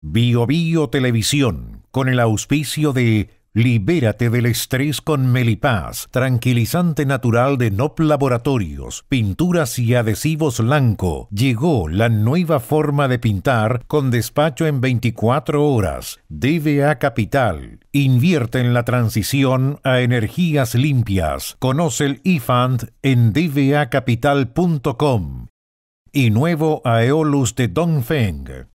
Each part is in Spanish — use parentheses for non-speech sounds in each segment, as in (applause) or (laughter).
Bio Bio Televisión, con el auspicio de Libérate del estrés con Melipaz, tranquilizante natural de NOP Laboratorios, pinturas y adhesivos Blanco. Llegó la nueva forma de pintar con despacho en 24 horas. DVA Capital. Invierte en la transición a energías limpias. Conoce el IFAND en dvacapital.com. Y nuevo Aeolus de Dongfeng.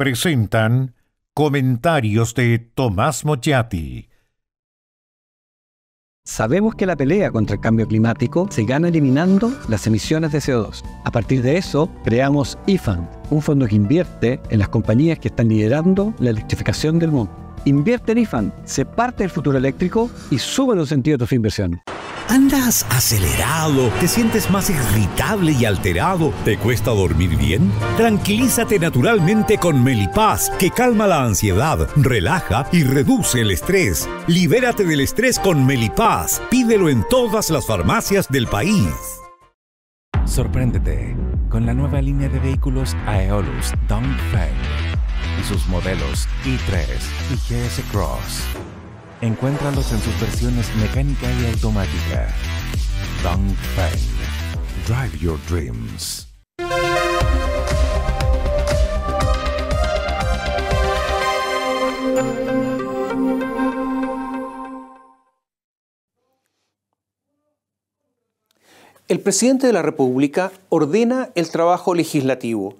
Presentan Comentarios de Tomás Mochati. Sabemos que la pelea contra el cambio climático se gana eliminando las emisiones de CO2. A partir de eso, creamos IFAN, un fondo que invierte en las compañías que están liderando la electrificación del mundo. Invierte en IFAN, se parte del futuro eléctrico y sube los sentidos de tu inversión. ¿Andas acelerado? ¿Te sientes más irritable y alterado? ¿Te cuesta dormir bien? Tranquilízate naturalmente con Melipaz, que calma la ansiedad, relaja y reduce el estrés. Libérate del estrés con Melipaz. Pídelo en todas las farmacias del país. Sorpréndete con la nueva línea de vehículos Aeolus Dongfeng sus modelos i3 y GS Cross. Encuéntralos en sus versiones mecánica y automática. Dongfeng. Drive your dreams. El presidente de la República ordena el trabajo legislativo.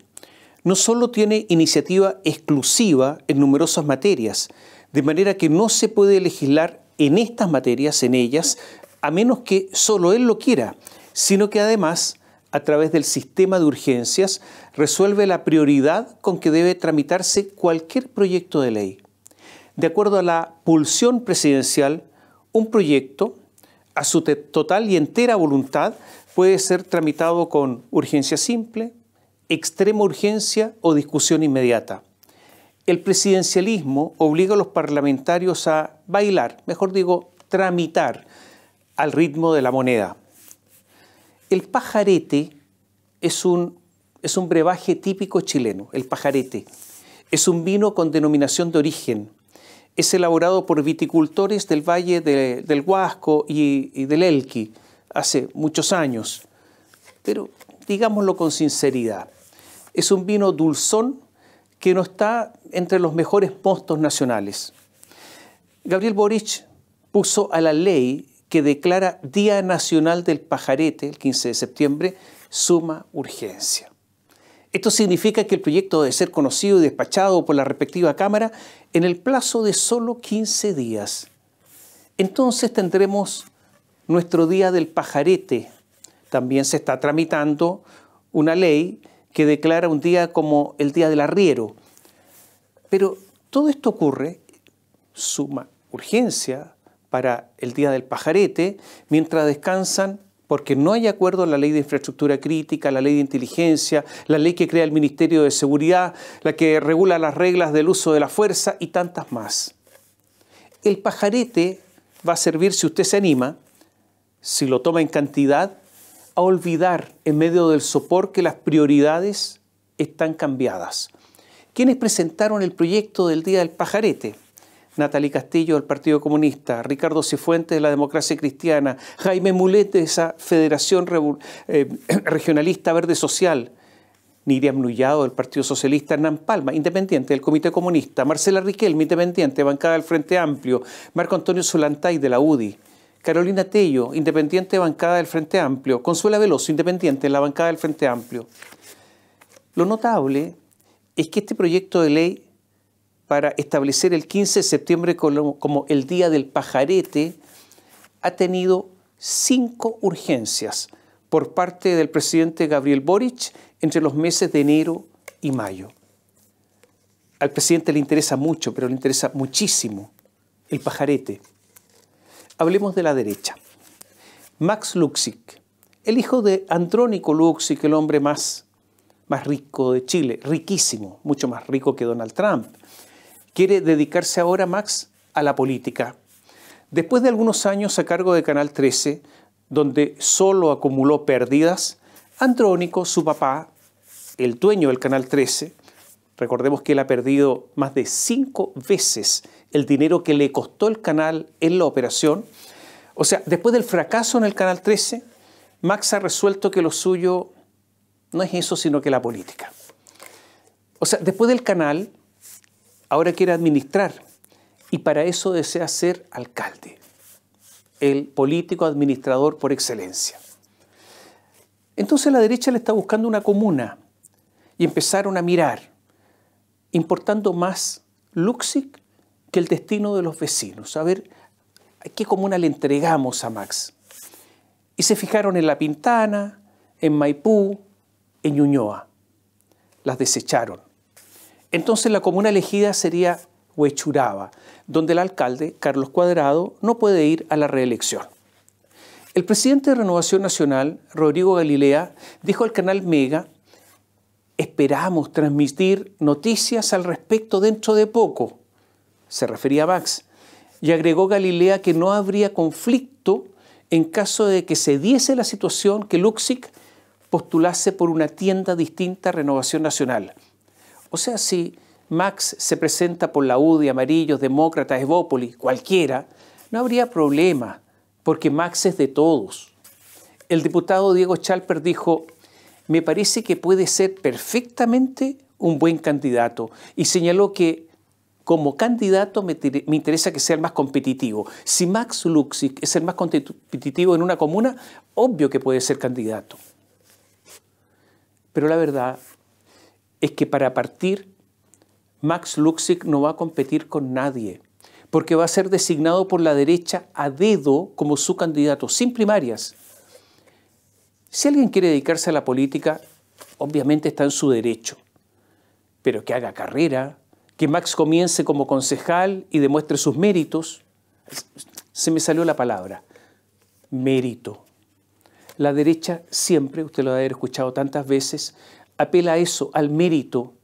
No solo tiene iniciativa exclusiva en numerosas materias, de manera que no se puede legislar en estas materias, en ellas, a menos que solo él lo quiera, sino que además, a través del sistema de urgencias, resuelve la prioridad con que debe tramitarse cualquier proyecto de ley. De acuerdo a la pulsión presidencial, un proyecto, a su total y entera voluntad, puede ser tramitado con urgencia simple, extrema urgencia o discusión inmediata el presidencialismo obliga a los parlamentarios a bailar, mejor digo, tramitar al ritmo de la moneda. El pajarete es un, es un brebaje típico chileno, el pajarete. Es un vino con denominación de origen. Es elaborado por viticultores del Valle del Huasco y, y del Elqui hace muchos años. Pero digámoslo con sinceridad, es un vino dulzón que no está entre los mejores postos nacionales. Gabriel Boric puso a la ley que declara Día Nacional del Pajarete, el 15 de septiembre, suma urgencia. Esto significa que el proyecto debe ser conocido y despachado por la respectiva Cámara en el plazo de solo 15 días. Entonces tendremos nuestro Día del Pajarete. También se está tramitando una ley que declara un día como el Día del Arriero. Pero todo esto ocurre, suma urgencia para el Día del Pajarete, mientras descansan porque no hay acuerdo en la ley de infraestructura crítica, la ley de inteligencia, la ley que crea el Ministerio de Seguridad, la que regula las reglas del uso de la fuerza y tantas más. El pajarete va a servir, si usted se anima, si lo toma en cantidad, a olvidar en medio del sopor que las prioridades están cambiadas. ¿Quiénes presentaron el proyecto del Día del Pajarete? Natalie Castillo del Partido Comunista, Ricardo Cifuentes de la Democracia Cristiana, Jaime Mulet de esa Federación eh, (clears throat) Regionalista Verde Social, Nidia Mnullado del Partido Socialista, Hernán Palma, independiente del Comité Comunista, Marcela Riquelme, independiente, bancada del Frente Amplio, Marco Antonio Zulantay de la UDI, Carolina Tello, independiente bancada del Frente Amplio, Consuela Veloso, independiente en la bancada del Frente Amplio. Lo notable es que este proyecto de ley para establecer el 15 de septiembre como, el Día del Pajarete ha tenido cinco urgencias por parte del presidente Gabriel Boric entre los meses de enero y mayo. Al presidente le interesa mucho, pero le interesa muchísimo el pajarete. Hablemos de la derecha. Max Luxic, el hijo de Andrónico Luxic, el hombre más, más rico de Chile, riquísimo, mucho más rico que Donald Trump, quiere dedicarse ahora, Max, a la política. Después de algunos años a cargo de Canal 13, donde solo acumuló pérdidas, Andrónico, su papá, el dueño del Canal 13, Recordemos que él ha perdido más de cinco veces el dinero que le costó el canal en la operación. O sea, después del fracaso en el Canal 13, Max ha resuelto que lo suyo no es eso, sino que la política. O sea, después del canal, ahora quiere administrar y para eso desea ser alcalde, el político administrador por excelencia. Entonces la derecha le está buscando una comuna y empezaron a mirar, importando más Luxic que el destino de los vecinos. A ver, ¿qué comuna le entregamos a Max? Y se fijaron en La Pintana, en Maipú, en Ñuñoa. Las desecharon. Entonces la comuna elegida sería Huechuraba, donde el alcalde, Carlos Cuadrado, no puede ir a la reelección. El presidente de Renovación Nacional, Rodrigo Galilea, dijo al canal Mega, esperamos transmitir noticias al respecto dentro de poco. Se refería a Max. Y agregó Galilea que no habría conflicto en caso de que se diese la situación que Luxic postulase por una tienda distinta a Renovación Nacional. O sea, si Max se presenta por la UDI, Amarillos, Demócratas, Evópolis, cualquiera, no habría problema, porque Max es de todos. El diputado Diego Chalper dijo, me parece que puede ser perfectamente un buen candidato y señaló que como candidato me, interesa que sea el más competitivo. Si Max Luxic es el más competitivo en una comuna, obvio que puede ser candidato. Pero la verdad es que para partir, Max Luxic no va a competir con nadie, porque va a ser designado por la derecha a dedo como su candidato, sin primarias. Si alguien quiere dedicarse a la política, obviamente está en su derecho, pero que haga carrera, que Max comience como concejal y demuestre sus méritos. Se me salió la palabra, mérito. La derecha siempre, usted lo ha haber escuchado tantas veces, apela a eso, al mérito.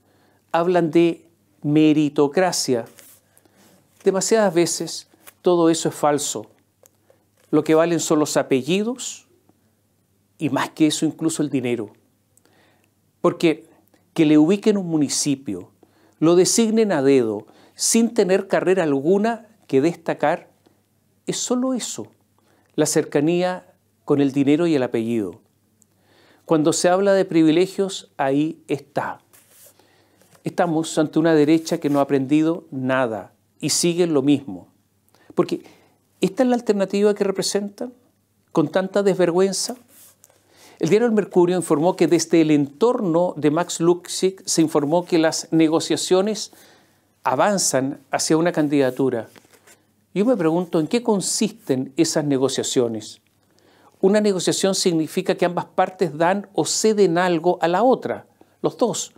Hablan de meritocracia. Demasiadas veces todo eso es falso. Lo que valen son los apellidos y más que eso incluso el dinero. Porque que le ubiquen un municipio, lo designen a dedo, sin tener carrera alguna que destacar, es solo eso, la cercanía con el dinero y el apellido. Cuando se habla de privilegios, ahí está. Estamos ante una derecha que no ha aprendido nada y sigue lo mismo. Porque esta es la alternativa que representan con tanta desvergüenza. El diario El Mercurio informó que desde el entorno de Max Luxic se informó que las negociaciones avanzan hacia una candidatura. Yo me pregunto en qué consisten esas negociaciones. Una negociación significa que ambas partes dan o ceden algo a la otra, los dos.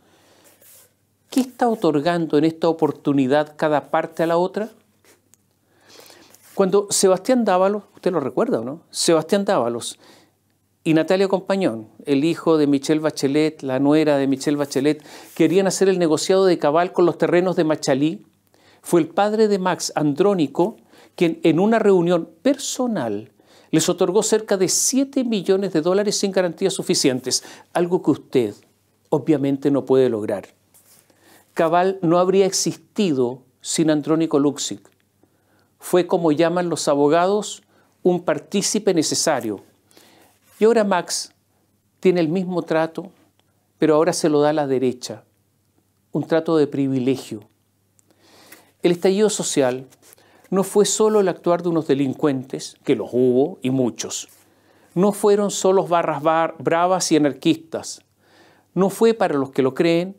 ¿Qué está otorgando en esta oportunidad cada parte a la otra? Cuando Sebastián Dávalos, usted lo recuerda no? Sebastián Dávalos y Natalia Compañón, el hijo de Michelle Bachelet, la nuera de Michelle Bachelet, querían hacer el negociado de cabal con los terrenos de Machalí, fue el padre de Max Andrónico quien en una reunión personal les otorgó cerca de 7 millones de dólares sin garantías suficientes, algo que usted obviamente no puede lograr. Cabal no habría existido sin Andrónico Luxic. Fue, como llaman los abogados, un partícipe necesario. Y ahora Max tiene el mismo trato, pero ahora se lo da a la derecha, un trato de privilegio. El estallido social no fue solo el actuar de unos delincuentes, que los hubo y muchos. No fueron solo barras bravas y anarquistas. No fue, para los que lo creen,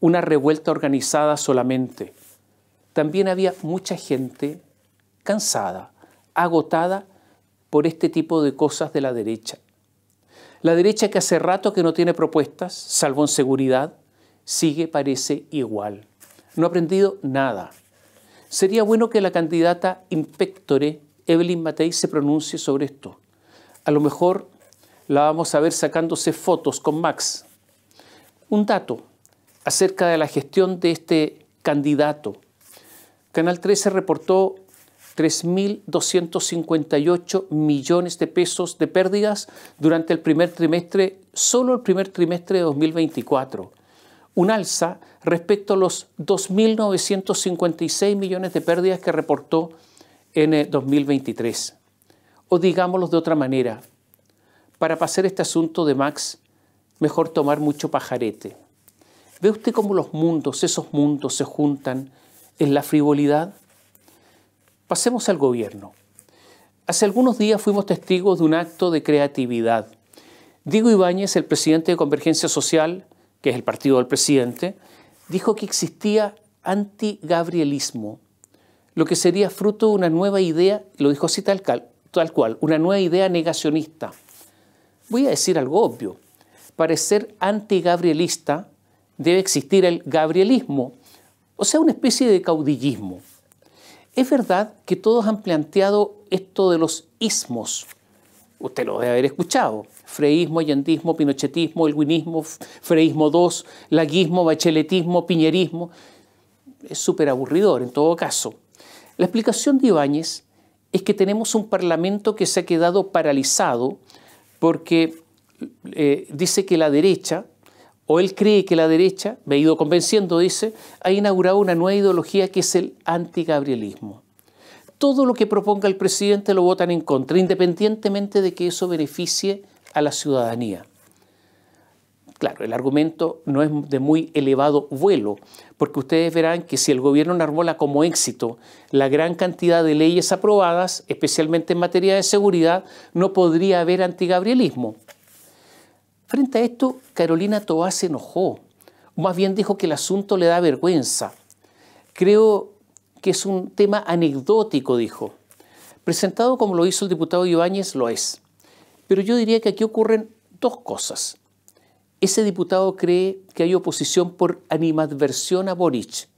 una revuelta organizada solamente. También había mucha gente cansada, agotada por este tipo de cosas de la derecha. La derecha que hace rato que no tiene propuestas, salvo en seguridad, sigue, parece, igual. No ha aprendido nada. Sería bueno que la candidata inspectore Evelyn Matei se pronuncie sobre esto. A lo mejor la vamos a ver sacándose fotos con Max. Un dato acerca de la gestión de este candidato. Canal 13 reportó 3.258 millones de pesos de pérdidas durante el primer trimestre, solo el primer trimestre de 2024. un alza respecto a los 2.956 millones de pérdidas que reportó en 2023. O digámoslo de otra manera, para pasar este asunto de Max, mejor tomar mucho pajarete. ¿Ve usted cómo los mundos, esos mundos se juntan en la frivolidad? Pasemos al gobierno. Hace algunos días fuimos testigos de un acto de creatividad. Diego Ibáñez, el presidente de Convergencia Social, que es el partido del presidente, dijo que existía anti-gabrielismo, lo que sería fruto de una nueva idea, lo dijo así tal, tal cual, una nueva idea negacionista. Voy a decir algo obvio. Para ser anti-gabrielista debe existir el gabrielismo, o sea, una especie de caudillismo. Es verdad que todos han planteado esto de los ismos. Usted lo debe haber escuchado. Freísmo, yandismo, pinochetismo, elwinismo, freísmo 2, laguismo, bacheletismo, piñerismo. Es súper aburridor en todo caso. La explicación de Ibáñez es que tenemos un parlamento que se ha quedado paralizado porque eh, dice que la derecha, o él cree que la derecha, me ha ido convenciendo, dice, ha inaugurado una nueva ideología que es el antigabrielismo. Todo lo que proponga el presidente lo votan en contra, independientemente de que eso beneficie a la ciudadanía. Claro, el argumento no es de muy elevado vuelo, porque ustedes verán que si el gobierno enarbola como éxito la gran cantidad de leyes aprobadas, especialmente en materia de seguridad, no podría haber antigabrielismo. Frente a esto, Carolina Toá se enojó, más bien dijo que el asunto le da vergüenza. Creo que es un tema anecdótico, dijo. Presentado como lo hizo el diputado Ibáñez, lo es. Pero yo diría que aquí ocurren dos cosas. Ese diputado cree que hay oposición por animadversión a Boric,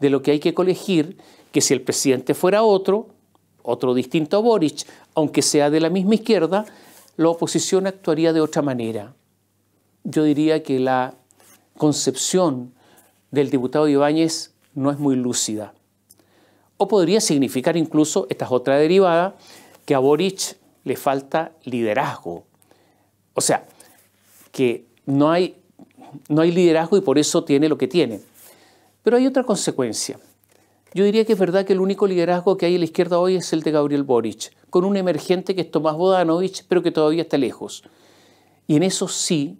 de lo que hay que colegir que si el presidente fuera otro, otro distinto a Boric, aunque sea de la misma izquierda, la oposición actuaría de otra manera. Yo diría que la concepción del diputado Ibáñez no es muy lúcida. O podría significar incluso, esta es otra derivada, que a Boric le falta liderazgo. O sea, que no hay, no hay liderazgo y por eso tiene lo que tiene. Pero hay otra consecuencia. Yo diría que es verdad que el único liderazgo que hay en la izquierda hoy es el de Gabriel Boric, con un emergente que es Tomás Bodanovich, pero que todavía está lejos. Y en eso sí,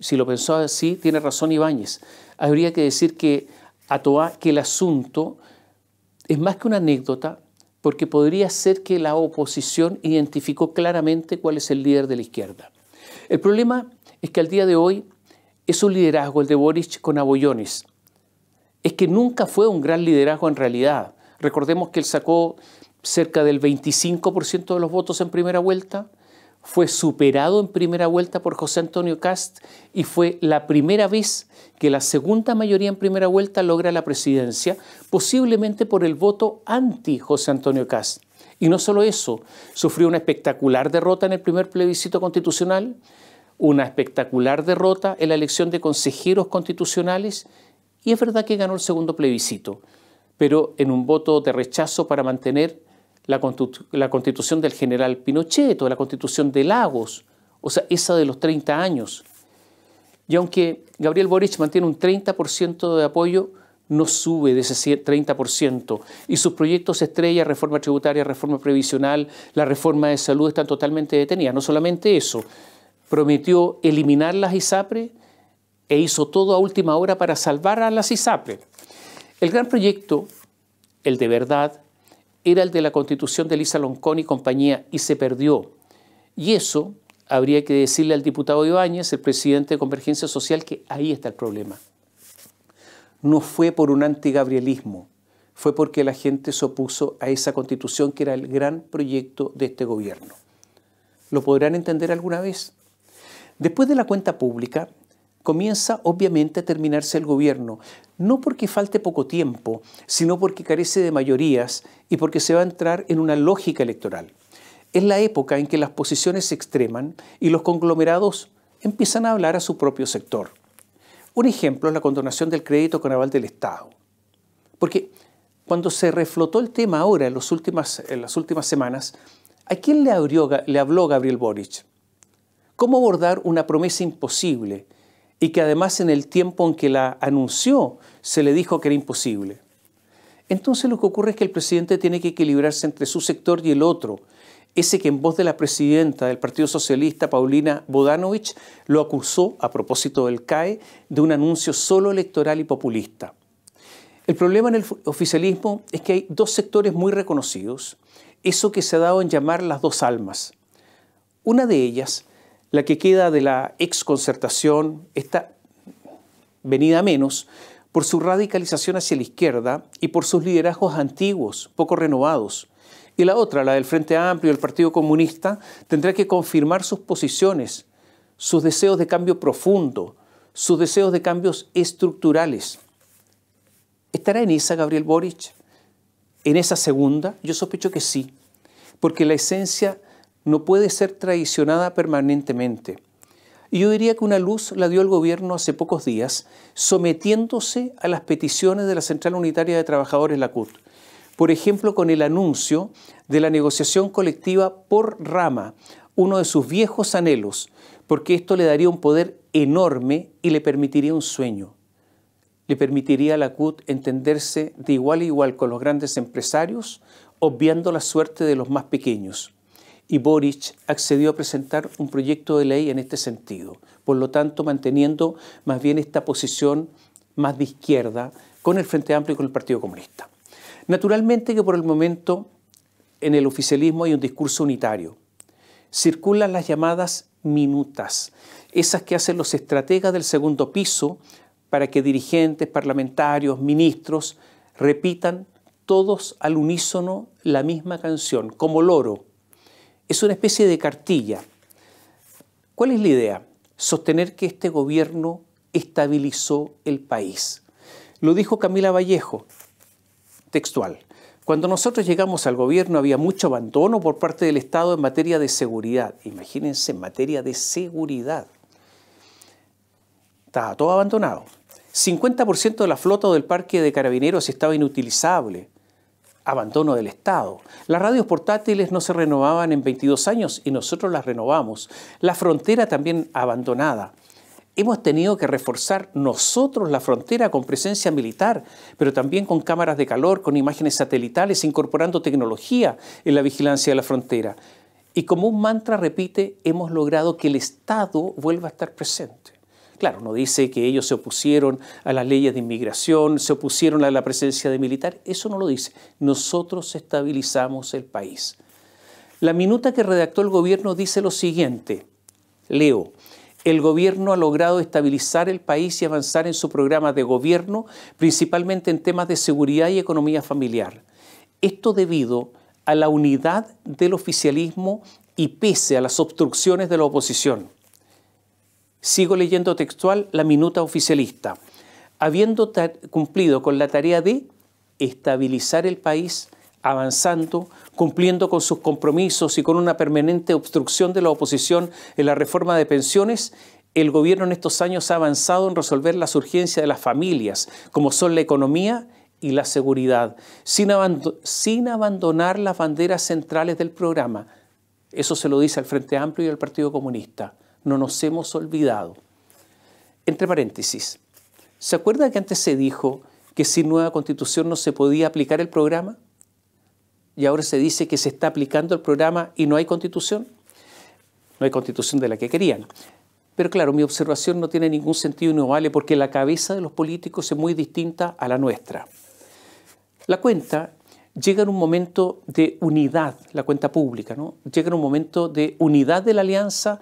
si lo pensó así, tiene razón Ibáñez. Habría que decir que a Toá que el asunto es más que una anécdota, porque podría ser que la oposición identificó claramente cuál es el líder de la izquierda. El problema es que al día de hoy es un liderazgo el de Boric con abollones. Es que nunca fue un gran liderazgo en realidad. Recordemos que él sacó cerca del 25% de los votos en primera vuelta, fue superado en primera vuelta por José Antonio Cast y fue la primera vez que la segunda mayoría en primera vuelta logra la presidencia, posiblemente por el voto anti José Antonio Cast. Y no solo eso, sufrió una espectacular derrota en el primer plebiscito constitucional, una espectacular derrota en la elección de consejeros constitucionales y es verdad que ganó el segundo plebiscito, pero en un voto de rechazo para mantener la, constitución del general Pinochet o la constitución de Lagos, o sea, esa de los 30 años. Y aunque Gabriel Boric mantiene un 30% de apoyo, no sube de ese 30%. Y sus proyectos estrella, reforma tributaria, reforma previsional, la reforma de salud, están totalmente detenidas. No solamente eso, prometió eliminar las ISAPRE e hizo todo a última hora para salvar a las ISAPRE. El gran proyecto, el de verdad, era el de la constitución de Lisa Loncón y compañía y se perdió. Y eso habría que decirle al diputado Ibáñez, el presidente de Convergencia Social, que ahí está el problema. No fue por un antigabrielismo, fue porque la gente se opuso a esa constitución que era el gran proyecto de este gobierno. ¿Lo podrán entender alguna vez? Después de la cuenta pública, comienza obviamente a terminarse el gobierno, no porque falte poco tiempo, sino porque carece de mayorías y porque se va a entrar en una lógica electoral. Es la época en que las posiciones se extreman y los conglomerados empiezan a hablar a su propio sector. Un ejemplo es la condonación del crédito con aval del Estado. Porque cuando se reflotó el tema ahora, en, las últimas semanas, ¿a quién le, le habló Gabriel Boric? ¿Cómo abordar una promesa imposible y que además en el tiempo en que la anunció se le dijo que era imposible. Entonces lo que ocurre es que el presidente tiene que equilibrarse entre su sector y el otro, ese que en voz de la presidenta del Partido Socialista, Paulina Bodanovich, lo acusó, a propósito del CAE, de un anuncio solo electoral y populista. El problema en el oficialismo es que hay dos sectores muy reconocidos, eso que se ha dado en llamar las dos almas. Una de ellas, la que queda de la exconcertación, está venida menos por su radicalización hacia la izquierda y por sus liderazgos antiguos, poco renovados. Y la otra, la del Frente Amplio y el Partido Comunista, tendrá que confirmar sus posiciones, sus deseos de cambio profundo, sus deseos de cambios estructurales. ¿Estará en esa Gabriel Boric? ¿En esa segunda? Yo sospecho que sí, porque la esencia no puede ser traicionada permanentemente. Y yo diría que una luz la dio el gobierno hace pocos días, sometiéndose a las peticiones de la Central Unitaria de Trabajadores, la CUT. Por ejemplo, con el anuncio de la negociación colectiva por rama, uno de sus viejos anhelos, porque esto le daría un poder enorme y le permitiría un sueño. Le permitiría a la CUT entenderse de igual a igual con los grandes empresarios, obviando la suerte de los más pequeños y Boric accedió a presentar un proyecto de ley en este sentido, por lo tanto manteniendo más bien esta posición más de izquierda con el Frente Amplio y con el Partido Comunista. Naturalmente que por el momento en el oficialismo hay un discurso unitario. Circulan las llamadas minutas, esas que hacen los estrategas del segundo piso para que dirigentes, parlamentarios, ministros repitan todos al unísono la misma canción, como loro, es una especie de cartilla. ¿Cuál es la idea? Sostener que este gobierno estabilizó el país. Lo dijo Camila Vallejo, textual. Cuando nosotros llegamos al gobierno había mucho abandono por parte del Estado en materia de seguridad. Imagínense, en materia de seguridad. Estaba todo abandonado. 50% de la flota del parque de carabineros estaba inutilizable abandono del Estado. Las radios portátiles no se renovaban en 22 años y nosotros las renovamos. La frontera también abandonada. Hemos tenido que reforzar nosotros la frontera con presencia militar, pero también con cámaras de calor, con imágenes satelitales, incorporando tecnología en la vigilancia de la frontera. Y como un mantra repite, hemos logrado que el Estado vuelva a estar presente. Claro, no dice que ellos se opusieron a las leyes de inmigración, se opusieron a la presencia de militar, eso no lo dice. Nosotros estabilizamos el país. La minuta que redactó el gobierno dice lo siguiente, leo, el gobierno ha logrado estabilizar el país y avanzar en su programa de gobierno, principalmente en temas de seguridad y economía familiar. Esto debido a la unidad del oficialismo y pese a las obstrucciones de la oposición. Sigo leyendo textual la minuta oficialista. Habiendo cumplido con la tarea de estabilizar el país, avanzando, cumpliendo con sus compromisos y con una permanente obstrucción de la oposición en la reforma de pensiones, el gobierno en estos años ha avanzado en resolver las urgencias de las familias, como son la economía y la seguridad, sin, abandonar las banderas centrales del programa. Eso se lo dice al Frente Amplio y al Partido Comunista no nos hemos olvidado. Entre paréntesis, ¿se acuerda que antes se dijo que sin nueva constitución no se podía aplicar el programa? Y ahora se dice que se está aplicando el programa y no hay constitución. No hay constitución de la que querían. Pero claro, mi observación no tiene ningún sentido y no vale porque la cabeza de los políticos es muy distinta a la nuestra. La cuenta llega en un momento de unidad, la cuenta pública, ¿no? Llega en un momento de unidad de la alianza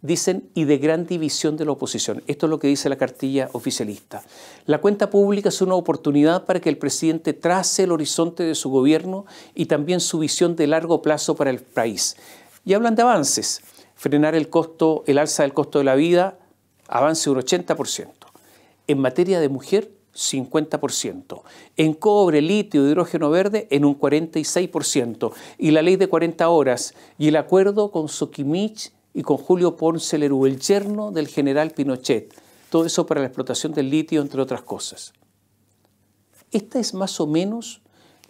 dicen, y de gran división de la oposición. Esto es lo que dice la cartilla oficialista. La cuenta pública es una oportunidad para que el presidente trace el horizonte de su gobierno y también su visión de largo plazo para el país. Y hablan de avances. Frenar el costo, el alza del costo de la vida, avance un 80%. En materia de mujer, 50%. En cobre, litio, hidrógeno verde, en un 46%. Y la ley de 40 horas y el acuerdo con Sokimich y con Julio Ponce Lerú, el yerno del general Pinochet. Todo eso para la explotación del litio, entre otras cosas. Este es más o menos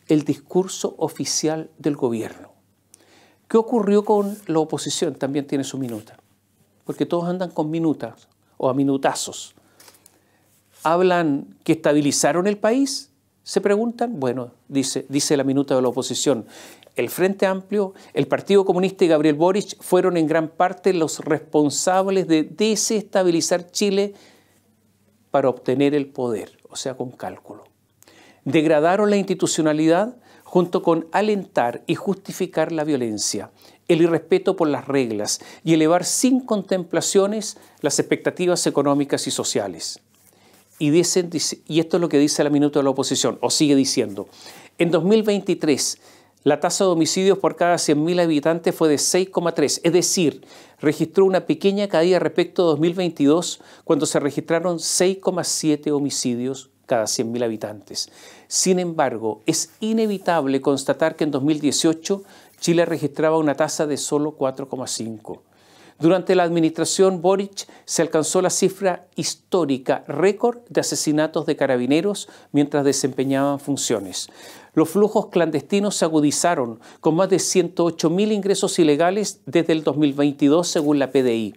el discurso oficial del gobierno. ¿Qué ocurrió con la oposición? También tiene su minuta. Porque todos andan con minutas. o a minutazos. ¿Hablan que estabilizaron el país? Se preguntan. Bueno, dice, dice la minuta de la oposición. El Frente Amplio, el Partido Comunista y Gabriel Boric fueron en gran parte los responsables de desestabilizar Chile para obtener el poder, o sea, con cálculo. Degradaron la institucionalidad junto con alentar y justificar la violencia, el irrespeto por las reglas y elevar sin contemplaciones las expectativas económicas y sociales. Y, esto es lo que dice la minuta de la oposición, o sigue diciendo, en 2023 la tasa de homicidios por cada 100.000 habitantes fue de 6,3, es decir, registró una pequeña caída respecto a 2022 cuando se registraron 6,7 homicidios cada 100.000 habitantes. Sin embargo, es inevitable constatar que en 2018 Chile registraba una tasa de solo 4,5. Durante la administración Boric se alcanzó la cifra histórica récord de asesinatos de carabineros mientras desempeñaban funciones. Los flujos clandestinos se agudizaron con más de 108.000 ingresos ilegales desde el 2022 según la PDI.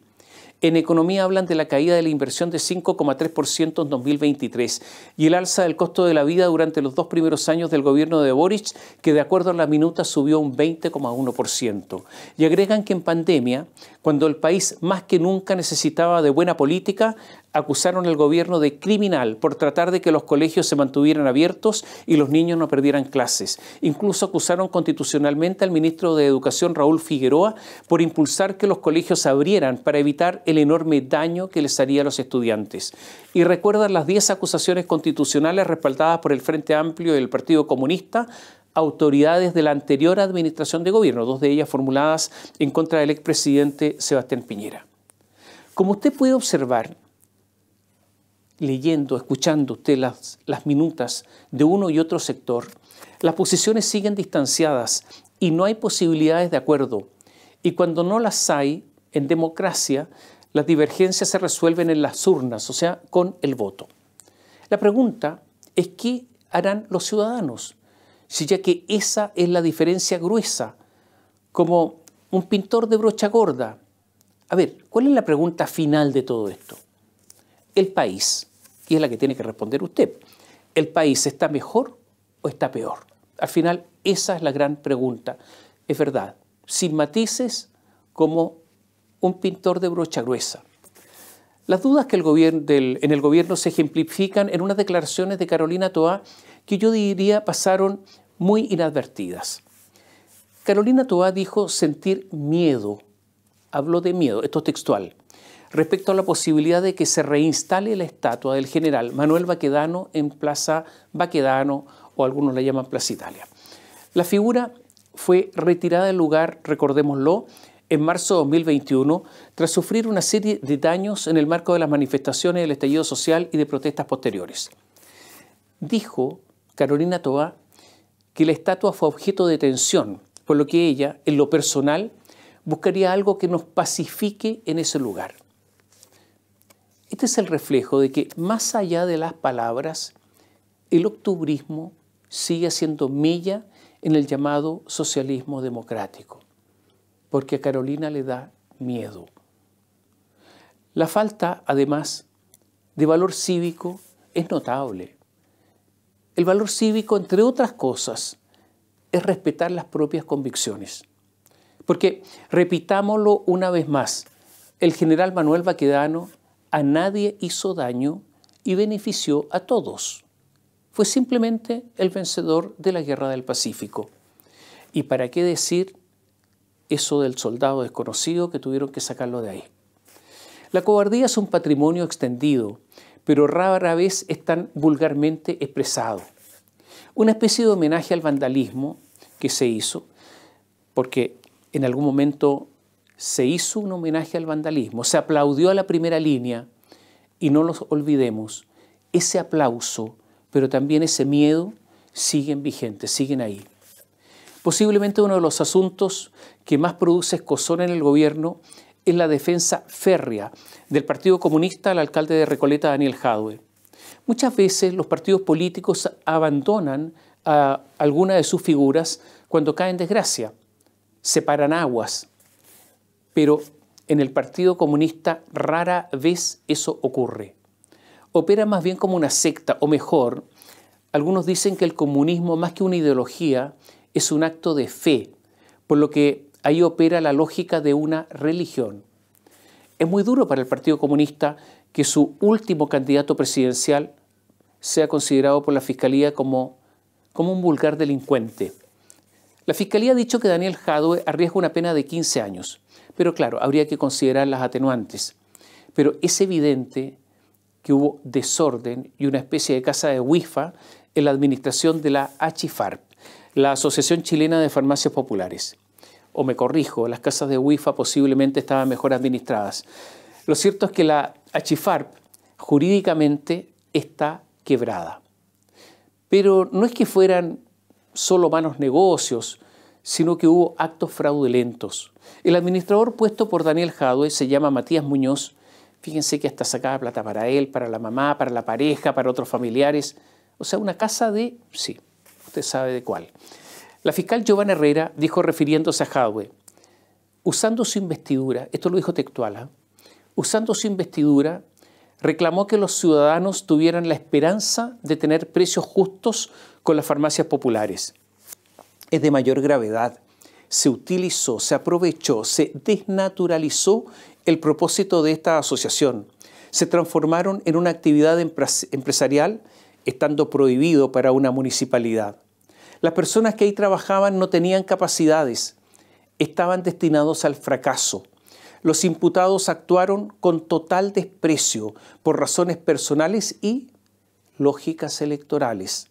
En economía hablan de la caída de la inversión de 5,3% en 2023 y el alza del costo de la vida durante los dos primeros años del gobierno de Boric, que de acuerdo a la minuta subió un 20,1%. Y agregan que en pandemia, cuando el país más que nunca necesitaba de buena política, acusaron al gobierno de criminal por tratar de que los colegios se mantuvieran abiertos y los niños no perdieran clases. Incluso acusaron constitucionalmente al ministro de Educación Raúl Figueroa por impulsar que los colegios se abrieran para evitar el enorme daño que les haría a los estudiantes. Y recuerdan las 10 acusaciones constitucionales respaldadas por el Frente Amplio y el Partido Comunista autoridades de la anterior administración de gobierno, dos de ellas formuladas en contra del expresidente Sebastián Piñera. Como usted puede observar, leyendo, escuchando usted las, las minutas de uno y otro sector, las posiciones siguen distanciadas y no hay posibilidades de acuerdo. Y cuando no las hay, en democracia, las divergencias se resuelven en las urnas, o sea, con el voto. La pregunta es qué harán los ciudadanos, si ya que esa es la diferencia gruesa, como un pintor de brocha gorda. A ver, ¿cuál es la pregunta final de todo esto? El país y es la que tiene que responder usted. ¿El país está mejor o está peor? Al final, esa es la gran pregunta. Es verdad, sin matices como un pintor de brocha gruesa. Las dudas que el gobierno, en el gobierno se ejemplifican en unas declaraciones de Carolina Toá que yo diría pasaron muy inadvertidas. Carolina Toá dijo sentir miedo, habló de miedo, esto es textual respecto a la posibilidad de que se reinstale la estatua del general Manuel Baquedano en Plaza Baquedano o algunos la llaman Plaza Italia. La figura fue retirada del lugar, recordémoslo, en marzo de 2021 tras sufrir una serie de daños en el marco de las manifestaciones del estallido social y de protestas posteriores. Dijo Carolina Toa que la estatua fue objeto de tensión, por lo que ella, en lo personal, buscaría algo que nos pacifique en ese lugar. Este es el reflejo de que más allá de las palabras, el octubrismo sigue siendo milla en el llamado socialismo democrático, porque a Carolina le da miedo. La falta, además, de valor cívico es notable. El valor cívico, entre otras cosas, es respetar las propias convicciones. Porque, repitámoslo una vez más, el general Manuel Baquedano a nadie hizo daño y benefició a todos. Fue simplemente el vencedor de la Guerra del Pacífico. ¿Y para qué decir eso del soldado desconocido que tuvieron que sacarlo de ahí? La cobardía es un patrimonio extendido, pero rara vez es tan vulgarmente expresado. Una especie de homenaje al vandalismo que se hizo, porque en algún momento se hizo un homenaje al vandalismo, se aplaudió a la primera línea y no nos olvidemos, ese aplauso, pero también ese miedo siguen vigentes, siguen ahí. Posiblemente uno de los asuntos que más produce escosor en el gobierno es la defensa férrea del Partido Comunista al alcalde de Recoleta, Daniel Jadwe. Muchas veces los partidos políticos abandonan a alguna de sus figuras cuando caen en desgracia, separan aguas, pero En el Partido Comunista rara vez eso ocurre. Opera más bien como una secta, o mejor, algunos dicen que el comunismo, más que una ideología, es un acto de fe, por lo que ahí opera la lógica de una religión. Es muy duro para el Partido Comunista que su último candidato presidencial sea considerado por la Fiscalía como, como un vulgar delincuente. La Fiscalía ha dicho que Daniel Jadwe arriesga una pena de 15 años, pero claro, habría que considerar las atenuantes. Pero es evidente que hubo desorden y una especie de casa de WIFA en la administración de la ACHIFARP, la Asociación Chilena de Farmacias Populares. O me corrijo, las casas de WIFA posiblemente estaban mejor administradas. Lo cierto es que la ACHIFARP jurídicamente está quebrada. Pero no es que fueran solo malos negocios, sino que hubo actos fraudulentos. El administrador puesto por Daniel Jadwe se llama Matías Muñoz. Fíjense que hasta sacaba plata para él, para la mamá, para la pareja, para otros familiares. O sea, una casa de... sí, usted sabe de cuál. La fiscal Giovanna Herrera dijo refiriéndose a Jadwe, usando su investidura, esto lo dijo textual, ¿ah? usando su investidura, reclamó que los ciudadanos tuvieran la esperanza de tener precios justos con las farmacias populares. Es de mayor gravedad. Se utilizó, se aprovechó, se desnaturalizó el propósito de esta asociación. Se transformaron en una actividad empresarial estando prohibido para una municipalidad. Las personas que ahí trabajaban no tenían capacidades, estaban destinados al fracaso los imputados actuaron con total desprecio por razones personales y lógicas electorales.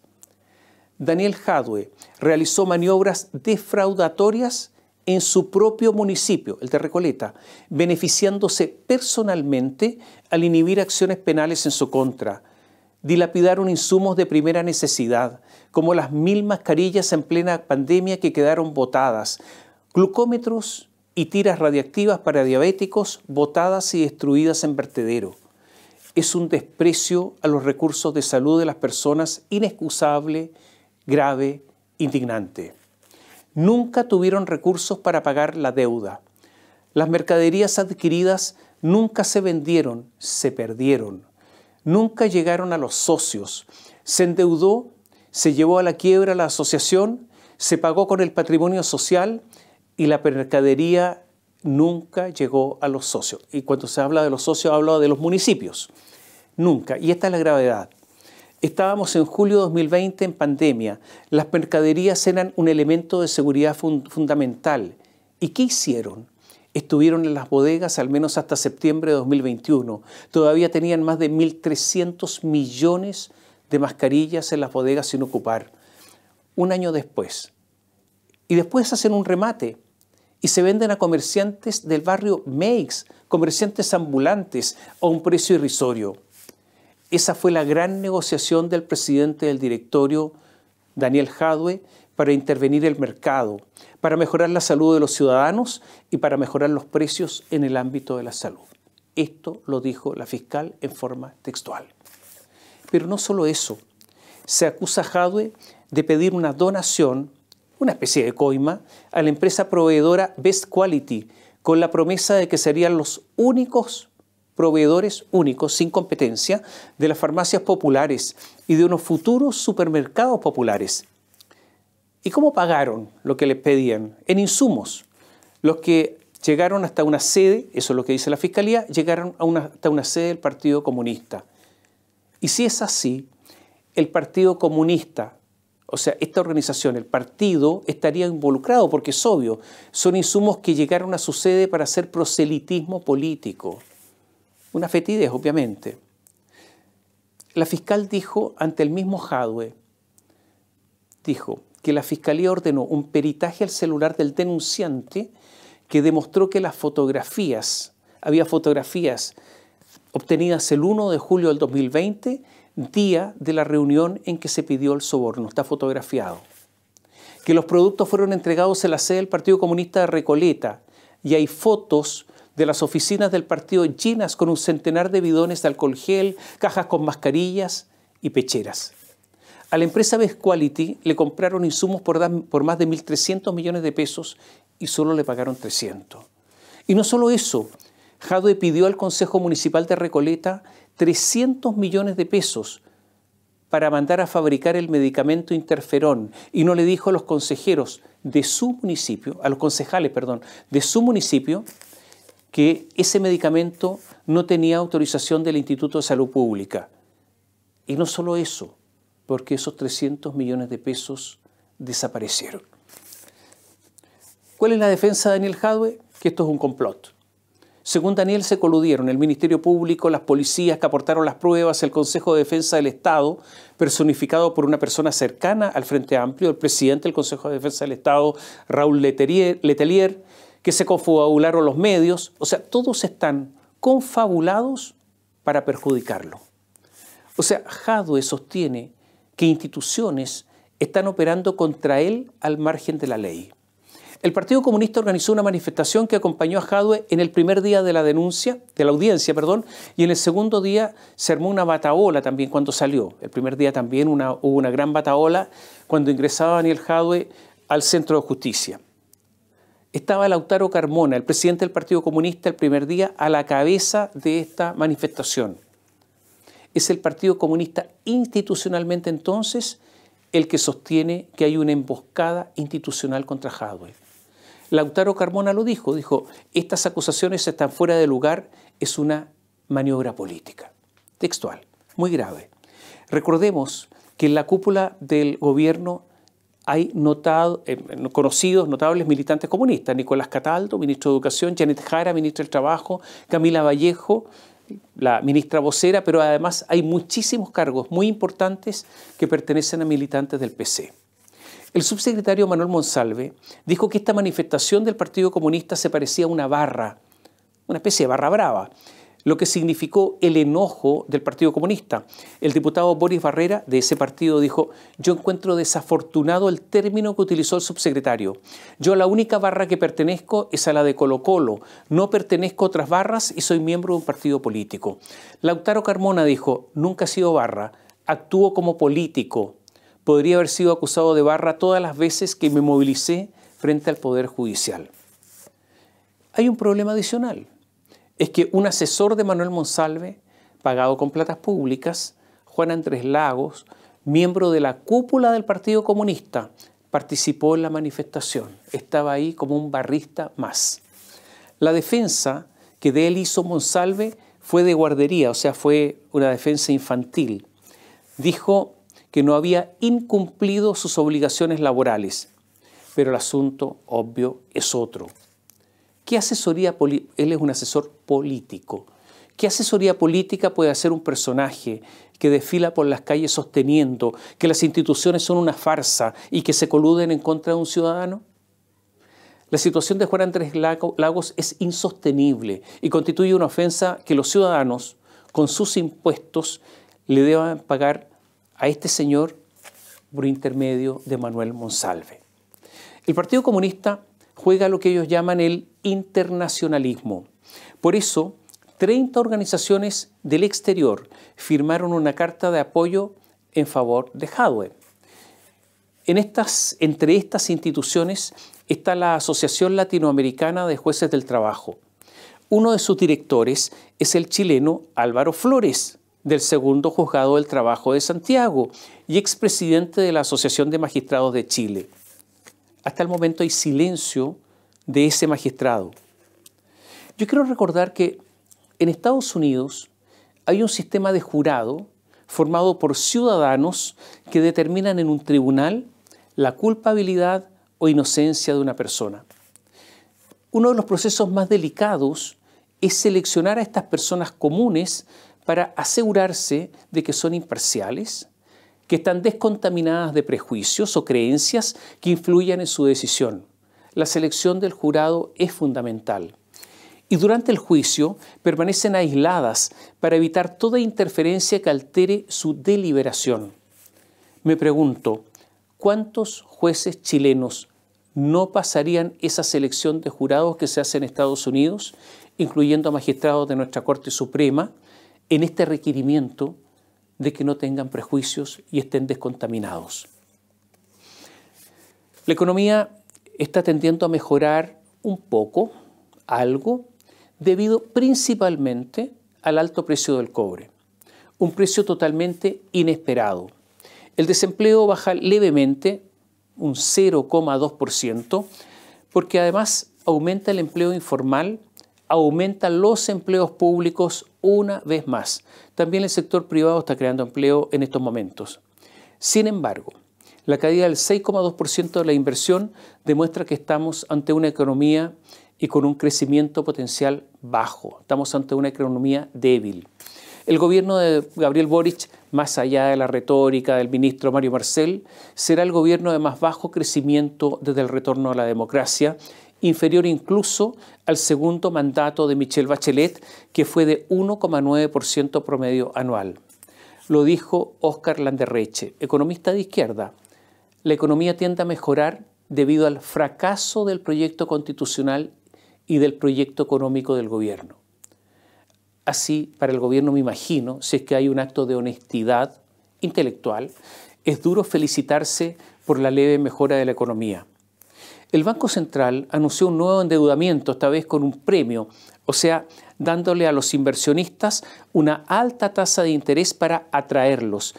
Daniel Jadwe realizó maniobras defraudatorias en su propio municipio, el de Recoleta, beneficiándose personalmente al inhibir acciones penales en su contra. Dilapidaron insumos de primera necesidad, como las mil mascarillas en plena pandemia que quedaron botadas, glucómetros y tiras radiactivas para diabéticos botadas y destruidas en vertedero. Es un desprecio a los recursos de salud de las personas inexcusable, grave, indignante. Nunca tuvieron recursos para pagar la deuda. Las mercaderías adquiridas nunca se vendieron, se perdieron. Nunca llegaron a los socios. Se endeudó, se llevó a la quiebra la asociación, se pagó con el patrimonio social y la mercadería nunca llegó a los socios. Y cuando se habla de los socios, habla de los municipios. Nunca. Y esta es la gravedad. Estábamos en julio de 2020 en pandemia. Las mercaderías eran un elemento de seguridad fundamental. ¿Y qué hicieron? Estuvieron en las bodegas al menos hasta septiembre de 2021. Todavía tenían más de 1.300 millones de mascarillas en las bodegas sin ocupar. Un año después. Y después hacen un remate y se venden a comerciantes del barrio Meix, comerciantes ambulantes, a un precio irrisorio. Esa fue la gran negociación del presidente del directorio, Daniel Jadwe, para intervenir el mercado, para mejorar la salud de los ciudadanos y para mejorar los precios en el ámbito de la salud. Esto lo dijo la fiscal en forma textual. Pero no solo eso, se acusa a Jadwe de pedir una donación una especie de coima, a la empresa proveedora Best Quality, con la promesa de que serían los únicos proveedores únicos, sin competencia, de las farmacias populares y de unos futuros supermercados populares. ¿Y cómo pagaron lo que les pedían? En insumos. Los que llegaron hasta una sede, eso es lo que dice la Fiscalía, llegaron hasta una sede del Partido Comunista. Y si es así, el Partido Comunista o sea, esta organización, el partido, estaría involucrado, porque es obvio, son insumos que llegaron a su sede para hacer proselitismo político. Una fetidez, obviamente. La fiscal dijo ante el mismo Jadwe, dijo que la fiscalía ordenó un peritaje al celular del denunciante que demostró que las fotografías, había fotografías obtenidas el 1 de julio del 2020 día de la reunión en que se pidió el soborno, está fotografiado. Que los productos fueron entregados en la sede del Partido Comunista de Recoleta y hay fotos de las oficinas del partido llenas con un centenar de bidones de alcohol gel, cajas con mascarillas y pecheras. A la empresa Best Quality le compraron insumos por, más de 1.300 millones de pesos y solo le pagaron 300. Y no solo eso, Jadwe pidió al Consejo Municipal de Recoleta 300 millones de pesos para mandar a fabricar el medicamento interferón y no le dijo a los consejeros de su municipio, a los concejales, perdón, de su municipio, que ese medicamento no tenía autorización del Instituto de Salud Pública. Y no solo eso, porque esos 300 millones de pesos desaparecieron. ¿Cuál es la defensa de Daniel Jadwe? Que esto es un complot. Según Daniel, se coludieron el Ministerio Público, las policías que aportaron las pruebas, el Consejo de Defensa del Estado, personificado por una persona cercana al Frente Amplio, el presidente del Consejo de Defensa del Estado, Raúl Letelier, que se confabularon los medios. O sea, todos están confabulados para perjudicarlo. O sea, Jadwe sostiene que instituciones están operando contra él al margen de la ley. El Partido Comunista organizó una manifestación que acompañó a Jadwe en el primer día de la denuncia, de la audiencia, perdón, y en el segundo día se armó una bataola también cuando salió. El primer día también hubo una gran bataola cuando ingresaba Daniel Jadwe al Centro de Justicia. Estaba Lautaro Carmona, el presidente del Partido Comunista, el primer día a la cabeza de esta manifestación. Es el Partido Comunista institucionalmente entonces el que sostiene que hay una emboscada institucional contra Jadwe. Lautaro Carmona lo dijo, dijo, estas acusaciones están fuera de lugar, es una maniobra política. Textual, muy grave. Recordemos que en la cúpula del gobierno hay eh, conocidos, notables militantes comunistas, Nicolás Cataldo, ministro de Educación, Janet Jara, ministra del Trabajo, Camila Vallejo, la ministra vocera, pero además hay muchísimos cargos muy importantes que pertenecen a militantes del PC. El subsecretario Manuel Monsalve dijo que esta manifestación del Partido Comunista se parecía a una barra, una especie de barra brava, lo que significó el enojo del Partido Comunista. El diputado Boris Barrera de ese partido dijo, yo encuentro desafortunado el término que utilizó el subsecretario. Yo la única barra que pertenezco es a la de Colo Colo, no pertenezco a otras barras y soy miembro de un partido político. Lautaro Carmona dijo, nunca he sido barra, actúo como político, podría haber sido acusado de barra todas las veces que me movilicé frente al Poder Judicial. Hay un problema adicional. Es que un asesor de Manuel Monsalve, pagado con platas públicas, Juan Andrés Lagos, miembro de la cúpula del Partido Comunista, participó en la manifestación. Estaba ahí como un barrista más. La defensa que de él hizo Monsalve fue de guardería, o sea, fue una defensa infantil. Dijo que no había incumplido sus obligaciones laborales. Pero el asunto, obvio, es otro. ¿Qué asesoría Él es un asesor político. ¿Qué asesoría política puede hacer un personaje que desfila por las calles sosteniendo que las instituciones son una farsa y que se coluden en contra de un ciudadano? La situación de Juan Andrés Lagos es insostenible y constituye una ofensa que los ciudadanos, con sus impuestos, le deban pagar a este señor por intermedio de Manuel Monsalve. El Partido Comunista juega lo que ellos llaman el internacionalismo. Por eso, 30 organizaciones del exterior firmaron una carta de apoyo en favor de estas, entre estas instituciones está la Asociación Latinoamericana de Jueces del Trabajo. Uno de sus directores es el chileno Álvaro Flores, del segundo juzgado del trabajo de Santiago y expresidente de la Asociación de Magistrados de Chile. Hasta el momento hay silencio de ese magistrado. Yo quiero recordar que en Estados Unidos hay un sistema de jurado formado por ciudadanos que determinan en un tribunal la culpabilidad o inocencia de una persona. Uno de los procesos más delicados es seleccionar a estas personas comunes para asegurarse de que son imparciales, que están descontaminadas de prejuicios o creencias que influyan en su decisión. La selección del jurado es fundamental. Y durante el juicio permanecen aisladas para evitar toda interferencia que altere su deliberación. Me pregunto, ¿cuántos jueces chilenos no pasarían esa selección de jurados que se hace en Estados Unidos, incluyendo a magistrados de nuestra Corte Suprema, en este requerimiento de que no tengan prejuicios y estén descontaminados. La economía está tendiendo a mejorar un poco, algo, debido principalmente al alto precio del cobre, un precio totalmente inesperado. El desempleo baja levemente, un 0,2%, porque además aumenta el empleo informal, aumenta los empleos públicos una vez más. También el sector privado está creando empleo en estos momentos. Sin embargo, la caída del 6,2% de la inversión demuestra que estamos ante una economía y con un crecimiento potencial bajo. Estamos ante una economía débil. El gobierno de Gabriel Boric, más allá de la retórica del ministro Mario Marcel, será el gobierno de más bajo crecimiento desde el retorno a la democracia, inferior incluso al segundo mandato de Michelle Bachelet, que fue de 1,9% promedio anual. Lo dijo Óscar Landerreche, economista de izquierda. La economía tiende a mejorar debido al fracaso del proyecto constitucional y del proyecto económico del gobierno. Así, para el gobierno me imagino, si es que hay un acto de honestidad intelectual, es duro felicitarse por la leve mejora de la economía. El Banco Central anunció un nuevo endeudamiento, esta vez con un premio, o sea, dándole a los inversionistas una alta tasa de interés para atraerlos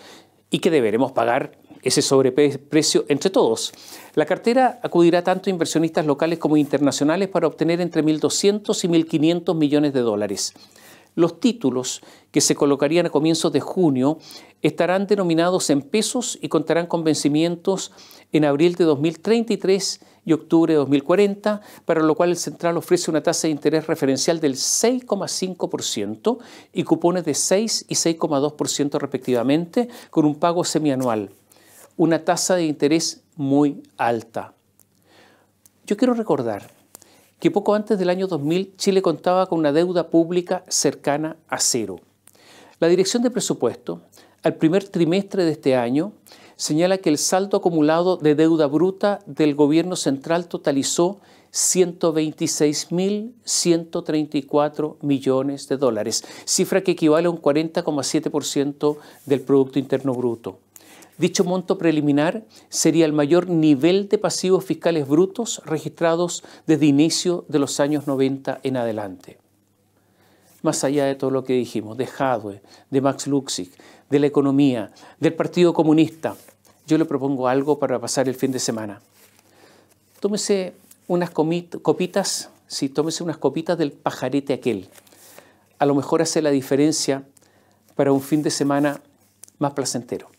y que deberemos pagar ese sobreprecio entre todos. La cartera acudirá tanto a inversionistas locales como internacionales para obtener entre 1.200 y 1.500 millones de dólares. Los títulos que se colocarían a comienzos de junio estarán denominados en pesos y contarán con vencimientos en abril de 2033 y octubre de 2040, para lo cual el central ofrece una tasa de interés referencial del 6,5% y cupones de 6 y 6,2% respectivamente, con un pago semianual una tasa de interés muy alta. Yo quiero recordar que poco antes del año 2000 Chile contaba con una deuda pública cercana a cero. La Dirección de Presupuesto, al primer trimestre de este año, señala que el saldo acumulado de deuda bruta del gobierno central totalizó 126.134 millones de dólares, cifra que equivale a un 40,7% del Producto Interno Bruto. Dicho monto preliminar sería el mayor nivel de pasivos fiscales brutos registrados desde inicio de los años 90 en adelante. Más allá de todo lo que dijimos, de Hadwe, de Max Luxig, de la economía, del Partido Comunista, yo le propongo algo para pasar el fin de semana. Tómese unas copitas, sí, tómese unas copitas del pajarete aquel. A lo mejor hace la diferencia para un fin de semana más placentero.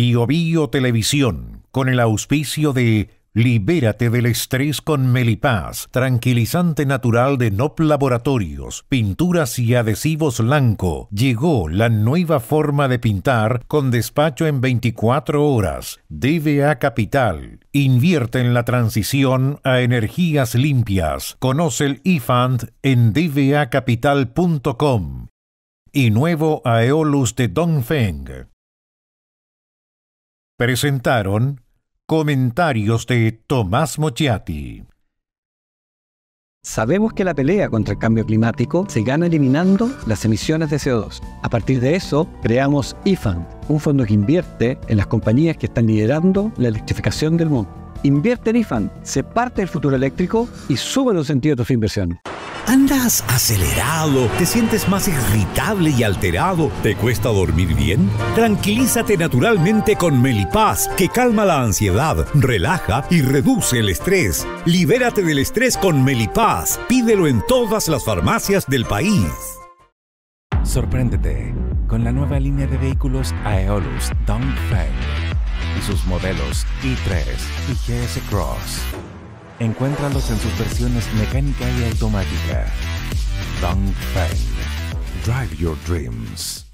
Bio Televisión, con el auspicio de Libérate del estrés con Melipaz, tranquilizante natural de NOP Laboratorios, pinturas y adhesivos Lanco. Llegó la nueva forma de pintar con despacho en 24 horas. DVA Capital. Invierte en la transición a energías limpias. Conoce el eFund en dvacapital.com. Y nuevo Aeolus de Dongfeng presentaron comentarios de Tomás Mochiati. Sabemos que la pelea contra el cambio climático se gana eliminando las emisiones de CO2. A partir de eso, creamos eFund, un fondo que invierte en las compañías que están liderando la electrificación del mundo. Invierte en eFund, se parte del futuro eléctrico y sube los sentidos de tu inversión. ¿Andas acelerado? ¿Te sientes más irritable y alterado? ¿Te cuesta dormir bien? Tranquilízate naturalmente con Melipaz, que calma la ansiedad, relaja y reduce el estrés. Libérate del estrés con Melipaz. Pídelo en todas las farmacias del país. Sorpréndete con la nueva línea de vehículos Aeolus Dongfeng sus modelos i3 y GS Cross. Encuéntralos en sus versiones mecánica y automática. Dongfeng. Drive your dreams.